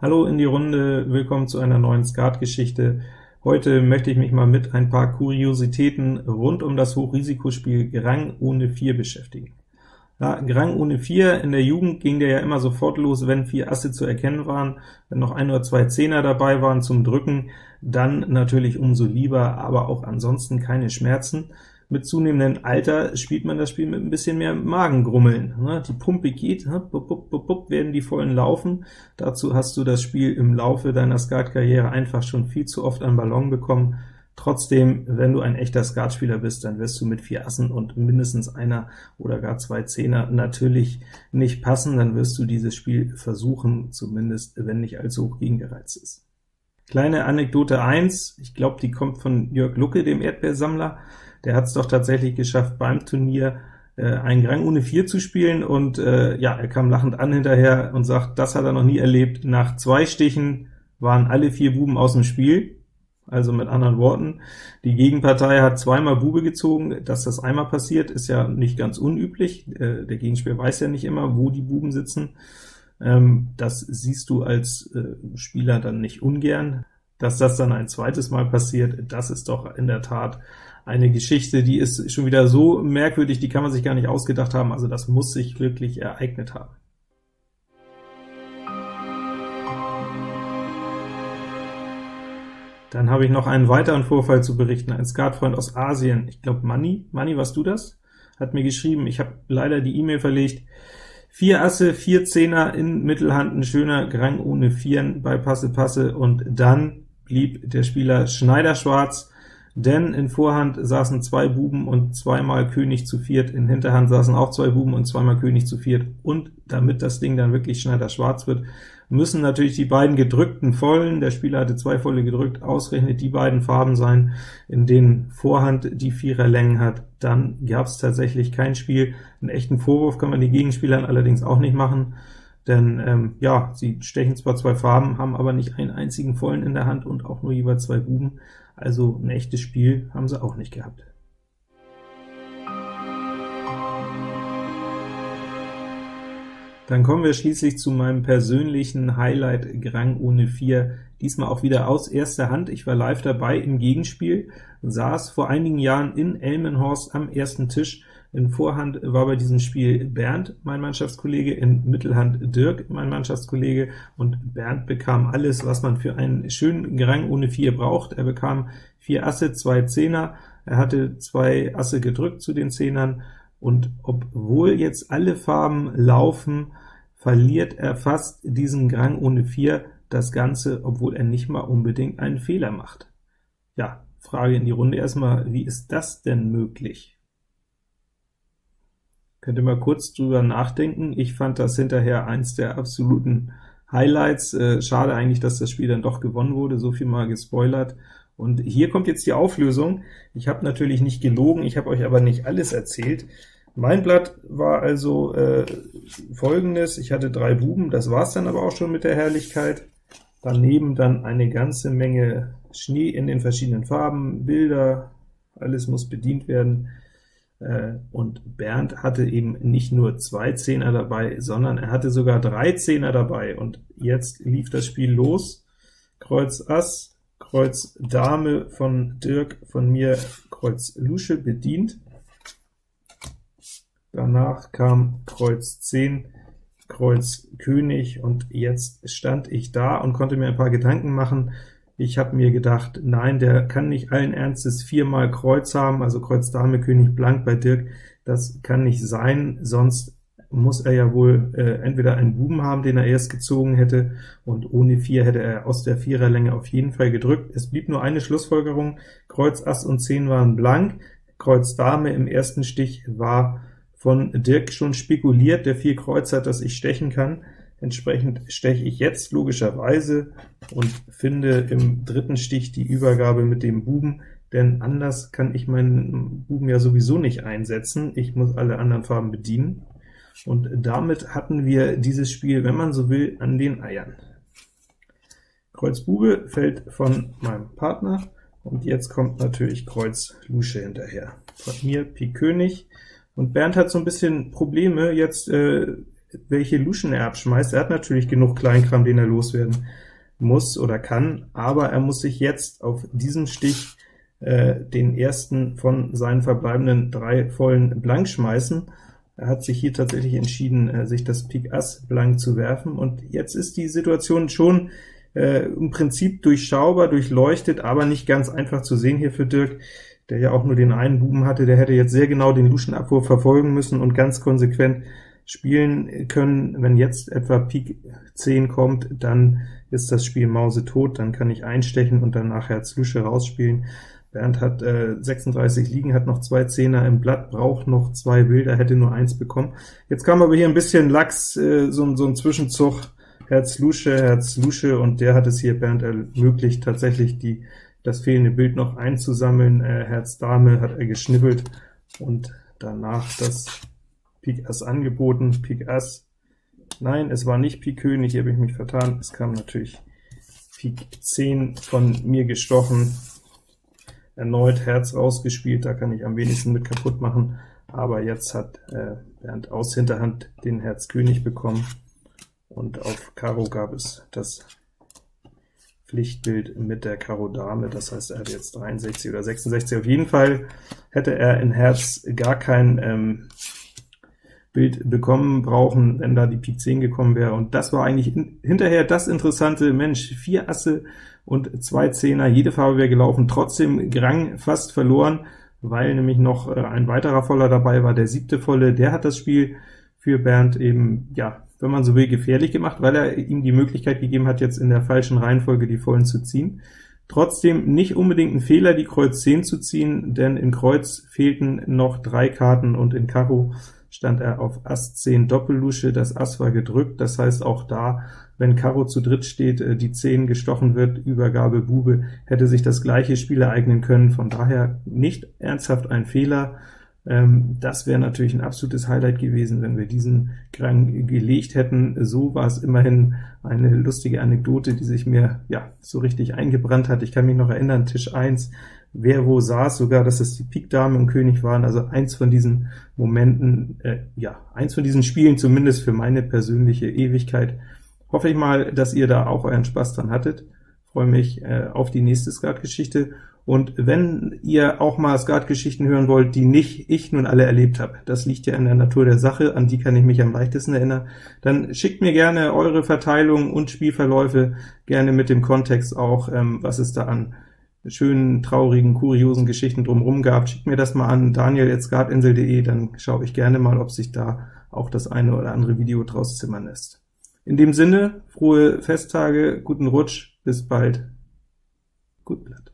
Hallo in die Runde, willkommen zu einer neuen Skat-Geschichte. Heute möchte ich mich mal mit ein paar Kuriositäten rund um das Hochrisikospiel Grang ohne 4 beschäftigen. Ja, Grang ohne 4, in der Jugend ging der ja immer sofort los, wenn vier Asse zu erkennen waren, wenn noch ein oder zwei Zehner dabei waren zum Drücken, dann natürlich umso lieber, aber auch ansonsten keine Schmerzen. Mit zunehmendem Alter spielt man das Spiel mit ein bisschen mehr Magengrummeln. Ne? Die Pumpe geht, ne? bup, bup, bup, bup, werden die vollen laufen. Dazu hast du das Spiel im Laufe deiner Skatkarriere einfach schon viel zu oft an Ballon bekommen. Trotzdem, wenn du ein echter Skatspieler bist, dann wirst du mit vier Assen und mindestens einer oder gar zwei Zehner natürlich nicht passen, dann wirst du dieses Spiel versuchen, zumindest wenn nicht allzu hoch gegengereizt ist. Kleine Anekdote 1, ich glaube, die kommt von Jörg Lucke, dem Erdbeersammler der hat es doch tatsächlich geschafft, beim Turnier äh, einen Grang ohne 4 zu spielen, und äh, ja, er kam lachend an hinterher und sagt, das hat er noch nie erlebt. Nach zwei Stichen waren alle vier Buben aus dem Spiel, also mit anderen Worten, die Gegenpartei hat zweimal Bube gezogen, dass das einmal passiert, ist ja nicht ganz unüblich, äh, der Gegenspieler weiß ja nicht immer, wo die Buben sitzen, ähm, das siehst du als äh, Spieler dann nicht ungern, dass das dann ein zweites Mal passiert, das ist doch in der Tat eine Geschichte, die ist schon wieder so merkwürdig, die kann man sich gar nicht ausgedacht haben, also das muss sich wirklich ereignet haben. Dann habe ich noch einen weiteren Vorfall zu berichten, ein Skatfreund aus Asien, ich glaube Manni, Manni, warst du das? Hat mir geschrieben, ich habe leider die E-Mail verlegt, Vier Asse, vier Zehner in Mittelhand, ein schöner Grang ohne Vieren bei Passe Passe, und dann blieb der Spieler Schneider schwarz, denn in Vorhand saßen zwei Buben und zweimal König zu viert, in Hinterhand saßen auch zwei Buben und zweimal König zu viert, und damit das Ding dann wirklich Schneider schwarz wird, müssen natürlich die beiden gedrückten Vollen, der Spieler hatte zwei Volle gedrückt, ausgerechnet die beiden Farben sein, in denen Vorhand die Viererlängen hat, dann gab es tatsächlich kein Spiel. Einen echten Vorwurf kann man den Gegenspielern allerdings auch nicht machen, denn ähm, ja, sie stechen zwar zwei Farben, haben aber nicht einen einzigen Vollen in der Hand und auch nur jeweils zwei Buben, also ein echtes Spiel haben sie auch nicht gehabt. Dann kommen wir schließlich zu meinem persönlichen Highlight Grang ohne 4, diesmal auch wieder aus erster Hand. Ich war live dabei im Gegenspiel, saß vor einigen Jahren in Elmenhorst am ersten Tisch in Vorhand war bei diesem Spiel Bernd mein Mannschaftskollege, in Mittelhand Dirk mein Mannschaftskollege, und Bernd bekam alles, was man für einen schönen Gerang ohne vier braucht. Er bekam vier Asse, zwei Zehner, er hatte zwei Asse gedrückt zu den Zehnern, und obwohl jetzt alle Farben laufen, verliert er fast diesen Grang ohne vier, das Ganze, obwohl er nicht mal unbedingt einen Fehler macht. Ja, Frage in die Runde erstmal, wie ist das denn möglich? Könnt ihr mal kurz drüber nachdenken. Ich fand das hinterher eins der absoluten Highlights. Äh, schade eigentlich, dass das Spiel dann doch gewonnen wurde, so viel mal gespoilert. Und hier kommt jetzt die Auflösung. Ich habe natürlich nicht gelogen, ich habe euch aber nicht alles erzählt. Mein Blatt war also äh, folgendes, ich hatte drei Buben, das war's dann aber auch schon mit der Herrlichkeit. Daneben dann eine ganze Menge Schnee in den verschiedenen Farben, Bilder, alles muss bedient werden. Äh, und Bernd hatte eben nicht nur zwei Zehner dabei, sondern er hatte sogar drei Zehner dabei, und jetzt lief das Spiel los. Kreuz Ass, Kreuz Dame von Dirk, von mir Kreuz Lusche bedient. Danach kam Kreuz 10, Kreuz König, und jetzt stand ich da und konnte mir ein paar Gedanken machen, ich habe mir gedacht, nein, der kann nicht allen Ernstes viermal Kreuz haben, also Kreuz Dame, König Blank bei Dirk, das kann nicht sein, sonst muss er ja wohl äh, entweder einen Buben haben, den er erst gezogen hätte, und ohne vier hätte er aus der Viererlänge auf jeden Fall gedrückt. Es blieb nur eine Schlussfolgerung, Kreuz Ass und Zehn waren blank, Kreuz Dame im ersten Stich war von Dirk schon spekuliert, der vier Kreuz hat, dass ich stechen kann, Entsprechend steche ich jetzt logischerweise und finde im dritten Stich die Übergabe mit dem Buben, denn anders kann ich meinen Buben ja sowieso nicht einsetzen. Ich muss alle anderen Farben bedienen. Und damit hatten wir dieses Spiel, wenn man so will, an den Eiern. Kreuz Bube fällt von meinem Partner, und jetzt kommt natürlich Kreuz Lusche hinterher. Von mir Pik König, und Bernd hat so ein bisschen Probleme, jetzt äh, welche Luschen er abschmeißt. Er hat natürlich genug Kleinkram, den er loswerden muss oder kann, aber er muss sich jetzt auf diesem Stich äh, den ersten von seinen verbleibenden drei vollen Blank schmeißen. Er hat sich hier tatsächlich entschieden, äh, sich das Pik Ass blank zu werfen, und jetzt ist die Situation schon äh, im Prinzip durchschaubar, durchleuchtet, aber nicht ganz einfach zu sehen hier für Dirk, der ja auch nur den einen Buben hatte, der hätte jetzt sehr genau den Luschenabwurf verfolgen müssen und ganz konsequent spielen können. Wenn jetzt etwa Pik 10 kommt, dann ist das Spiel Mause tot, dann kann ich einstechen und dann nachher Lusche rausspielen. Bernd hat äh, 36 liegen, hat noch zwei Zehner im Blatt, braucht noch zwei Bilder, hätte nur eins bekommen. Jetzt kam aber hier ein bisschen Lachs, äh, so, so ein Zwischenzug, Herz Lusche, Herz Lusche, und der hat es hier Bernd ermöglicht, tatsächlich die das fehlende Bild noch einzusammeln. Äh, Herz Dame hat er geschnippelt und danach das Pik Ass angeboten. Pik Ass, nein, es war nicht Pik König, hier habe ich mich vertan. Es kam natürlich Pik 10 von mir gestochen, erneut Herz rausgespielt, da kann ich am wenigsten mit kaputt machen, aber jetzt hat äh, Bernd aus Hinterhand den Herz König bekommen, und auf Karo gab es das Pflichtbild mit der Karo Dame, das heißt, er hat jetzt 63 oder 66. Auf jeden Fall hätte er in Herz gar kein ähm, Bild bekommen brauchen, wenn da die Pik 10 gekommen wäre, und das war eigentlich in, hinterher das interessante, Mensch, vier Asse und zwei Zehner, jede Farbe wäre gelaufen, trotzdem Grang fast verloren, weil nämlich noch äh, ein weiterer Voller dabei war, der siebte Volle, der hat das Spiel für Bernd eben, ja, wenn man so will, gefährlich gemacht, weil er ihm die Möglichkeit gegeben hat, jetzt in der falschen Reihenfolge die Vollen zu ziehen. Trotzdem nicht unbedingt ein Fehler, die Kreuz 10 zu ziehen, denn in Kreuz fehlten noch drei Karten und in Karo stand er auf Ass 10 Doppellusche, das Ass war gedrückt, das heißt auch da, wenn Karo zu dritt steht, äh, die 10 gestochen wird, Übergabe Bube, hätte sich das gleiche Spiel ereignen können, von daher nicht ernsthaft ein Fehler, ähm, das wäre natürlich ein absolutes Highlight gewesen, wenn wir diesen Krang gelegt hätten. So war es immerhin eine lustige Anekdote, die sich mir ja so richtig eingebrannt hat. Ich kann mich noch erinnern, Tisch 1, wer wo saß, sogar, dass es die Pik Dame und König waren, also eins von diesen Momenten, äh, ja, eins von diesen Spielen zumindest für meine persönliche Ewigkeit. Hoffe ich mal, dass ihr da auch euren Spaß dran hattet. Freue mich äh, auf die nächste Skatgeschichte. Und wenn ihr auch mal Skatgeschichten hören wollt, die nicht ich nun alle erlebt habe, das liegt ja in der Natur der Sache, an die kann ich mich am leichtesten erinnern, dann schickt mir gerne eure Verteilung und Spielverläufe, gerne mit dem Kontext auch, ähm, was es da an schönen, traurigen, kuriosen Geschichten drumherum gab, schickt mir das mal an daniel.skatinsel.de, dann schaue ich gerne mal, ob sich da auch das eine oder andere Video draus zimmern lässt. In dem Sinne, frohe Festtage, guten Rutsch, bis bald, gut Blatt.